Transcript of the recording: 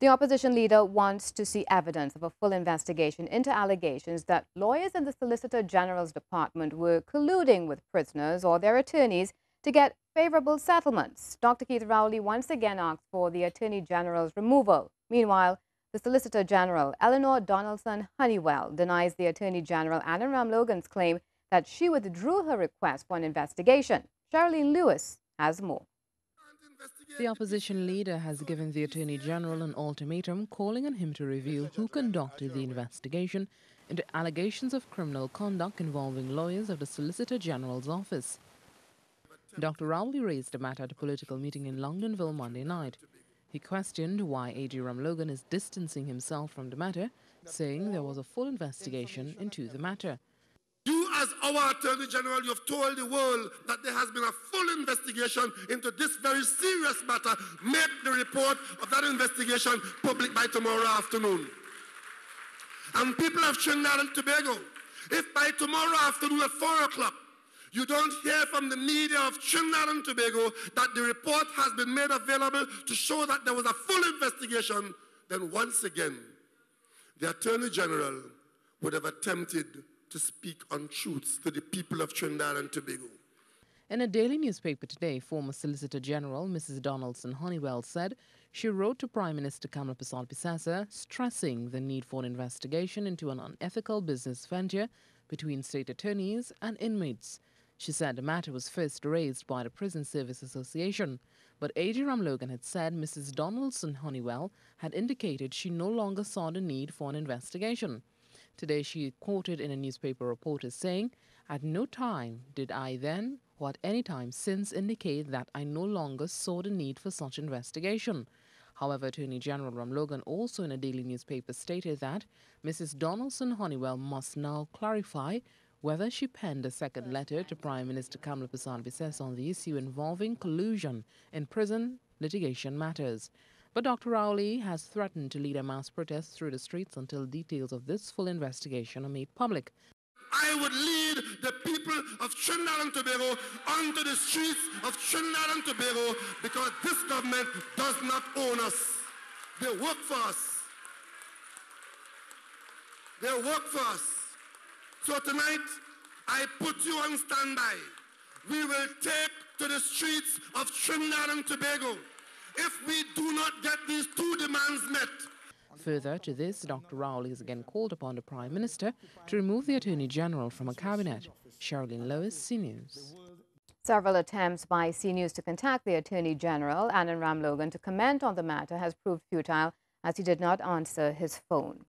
The opposition leader wants to see evidence of a full investigation into allegations that lawyers in the Solicitor General's department were colluding with prisoners or their attorneys to get favorable settlements. Dr. Keith Rowley once again asked for the Attorney General's removal. Meanwhile, the Solicitor General, Eleanor Donaldson Honeywell, denies the Attorney General, Anand Ramlogan's claim that she withdrew her request for an investigation. Sherilyn Lewis has more. The opposition leader has given the Attorney General an ultimatum calling on him to reveal who conducted the investigation into allegations of criminal conduct involving lawyers of the Solicitor General's office. Dr. Rowley raised the matter at a political meeting in Longdenville Monday night. He questioned why A.G. Ramlogan is distancing himself from the matter, saying there was a full investigation into the matter You, as our Attorney General, you have told the world that there has been a full investigation into this very matter. Make the report of that investigation public by tomorrow afternoon. And people of Trinidad and Tobago, if by tomorrow afternoon at 4 o'clock you don't hear from the media of Trinidad and Tobago that the report has been made available to show that there was a full investigation, then once again, the Attorney General would have attempted to speak untruths to the people of Trinidad and Tobago. In a daily newspaper today, former Solicitor General Mrs. Donaldson Honeywell said she wrote to Prime Minister Kamla Persad Bissessar stressing the need for an investigation into an unethical business venture between state attorneys and inmates. She said the matter was first raised by the Prison Service Association, but A.G. Ramlogan had said Mrs. Donaldson Honeywell had indicated she no longer saw the need for an investigation. Today, she quoted in a newspaper report as saying, At no time did I then or at any time since indicated that I no longer saw the need for such investigation. However, Attorney General Ramlogan also in a daily newspaper stated that Mrs. Donaldson Honeywell must now clarify whether she penned a second letter to Prime Minister Kamla Persad Bissessar on the issue involving collusion in prison litigation matters. But Dr. Rowley has threatened to lead a mass protest through the streets until details of this full investigation are made public. I would lead the people of Trinidad and Tobago onto the streets of Trinidad and Tobago because this government does not own us. They work for us. They work for us. So tonight, I put you on standby. We will take to the streets of Trinidad and Tobago if we do not get these two demands met. Further to this, Dr. Rowley has again called upon the Prime Minister to remove the Attorney General from a cabinet. Sherilyn Lewis, C News. Several attempts by C News to contact the Attorney General, Anand Ramlogan, to comment on the matter has proved futile as he did not answer his phone.